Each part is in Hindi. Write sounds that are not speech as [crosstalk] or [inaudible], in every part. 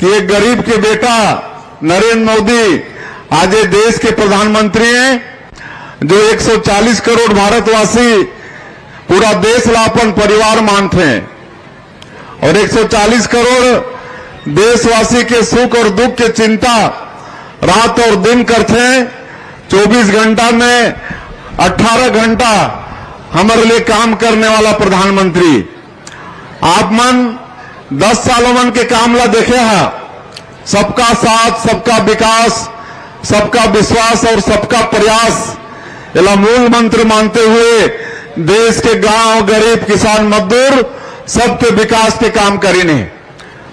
कि एक गरीब के बेटा नरेंद्र मोदी आज ये देश के प्रधानमंत्री हैं, जो 140 करोड़ भारतवासी पूरा देश लापन परिवार मानते हैं और 140 करोड़ देशवासी के सुख और दुख की चिंता रात और दिन करते हैं। 24 घंटा में 18 घंटा हमारे लिए काम करने वाला प्रधानमंत्री। आप मन 10 सालों मन के काम ला देखे हैं। सबका साथ, सबका विकास, सबका विश्वास और सबका प्रयास। इला मूल मंत्र मानते हुए देश के गाँव, गरीब, किसान, मजदूर सबके विकास के काम करीने।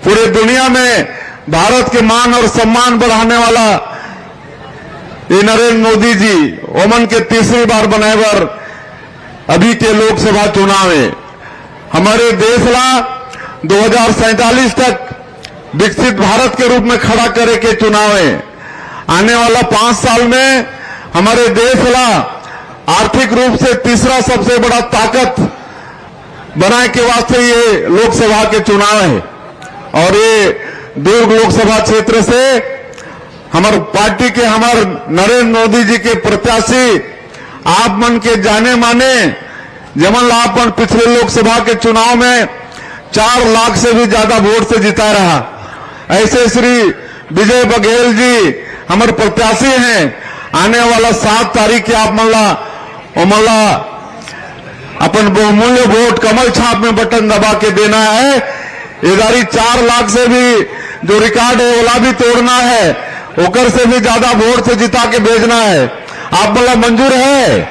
पूरे दुनिया में भारत के मान और सम्मान बढ़ाने वाला ये नरेंद्र मोदी जी ओमन के तीसरी बार बनाए बार अभी के लोकसभा चुनाव है। हमारे देश ला दो तक विकसित भारत के रूप में खड़ा करे के चुनाव। है आने वाला पाँच साल में हमारे देश ला आर्थिक रूप से तीसरा सबसे बड़ा ताकत बनाए के वास्ते ये लोकसभा के चुनाव है। और ये दुर्ग लोकसभा क्षेत्र से हमारे पार्टी के हमारे नरेंद्र मोदी जी के प्रत्याशी आप मन के जाने माने जमन लापन पिछले लोकसभा के चुनाव में चार लाख से भी ज़्यादा वोट से जिता रहा। ऐसे श्री विजय बघेल जी हमारे प्रत्याशी हैं। आने वाला सात तारीख के आप मल्ला मल्ला, अपन बहुमूल्य वोट कमल छाप में बटन दबा के देना है। इधारी चार लाख से भी जो रिकॉर्ड है, ओला भी तोड़ना है। ओकर से भी ज़्यादा वोट से जिता के भेजना है। आप बोला मंजूर है?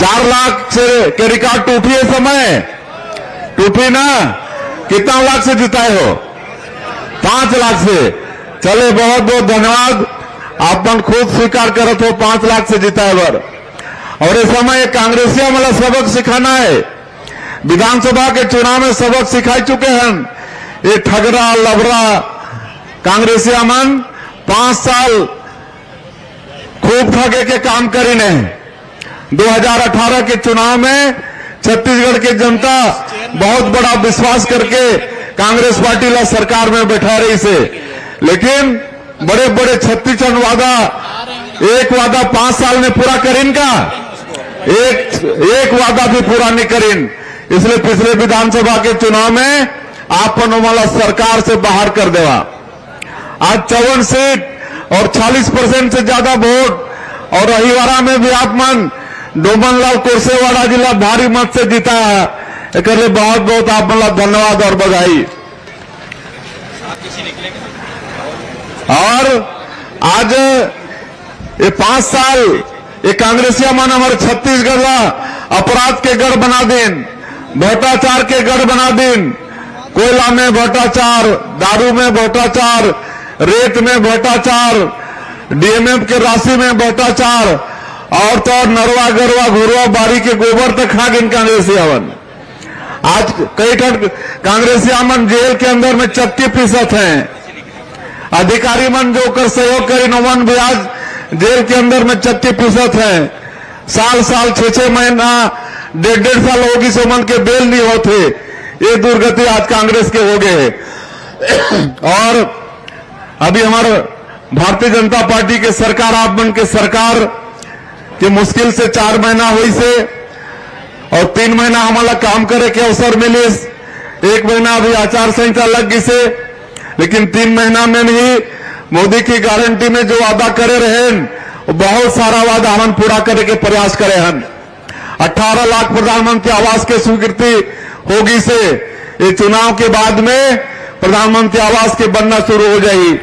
चार लाख से के रिकॉर्ड टूटिए समय। टूटी ना? कितना लाख से जिताए हो? पाँच लाख से। चले, बहुत बहुत धन्यवाद। आप मन खुद स्वीकार करत हो, पाँच लाख से जिताए बर। और इस समय कांग्रेसिया मला सबक सिखाना है। विधानसभा के चुनाव में सबक सिखाई चुके हैं। ये ठगरा, लबरा कांग्रेसिया मन पाँच साल खूब ठगे के काम करे ने 2018 के चुनाव में छत्तीसगढ़ की जनता बहुत बड़ा विश्वास करके कांग्रेस पार्टी ला सरकार में बैठा रही से। लेकिन बड़े बड़े छत्तीस वादा, एक वादा पाँच साल में पूरा करीन का? एक एक वादा भी पूरा नहीं करीन। इसलिए पिछले विधानसभा के चुनाव में आपन वाला सरकार से बाहर कर देवा। आज चौवन सीट और 40 परसेंट से ज़्यादा वोट और रहीवाड़ा में भी आप मन डोमन लाल जिला भारी मत से जीता है। एक लिए बहुत बहुत आप मतलब धन्यवाद और बधाई। और आज ये पाँच साल ये कांग्रेसिया मन हमारे छत्तीसगढ़ अपराध के गढ़ बना दिन, भ्रष्टाचार के गढ़ बना दिन। कोयला में भ्रष्टाचार, दारू में भ्रष्टाचार, रेत में भ्रष्टाचार, डीएमएफ के राशि में भ्रष्टाचार, और तो नरवा गरवा घुरवा बारी के गोबर तक खा गिन कांग्रेसिया मन आज कई ठन कांग्रेसिया मन जेल के अंदर में चक्की फ़ीसद हैं। अधिकारी मन जो कर सहयोग करी नौवन भी आज जेल के अंदर में चक्की फ़ीसद हैं। साल साल छह छह महीना डेढ़ डेढ़ साल होगी सोमन के बेल नहीं होते। ये दुर्गति आज कांग्रेस के हो गए [coughs] और अभी हमारे भारतीय जनता पार्टी के सरकार, आप मन के सरकार के मुश्किल से चार महीना हुई से और तीन महीना हमारा काम करे के अवसर मिले। एक महीना अभी आचार संहिता लग गई से, लेकिन तीन महीना में भी मोदी की गारंटी में जो वादा करे रहे बहुत सारा वादा हम पूरा करे के प्रयास करे हन 18 लाख प्रधानमंत्री आवास के स्वीकृति होगी से, ये चुनाव के बाद में प्रधानमंत्री आवास के बनना शुरू हो जाएगी।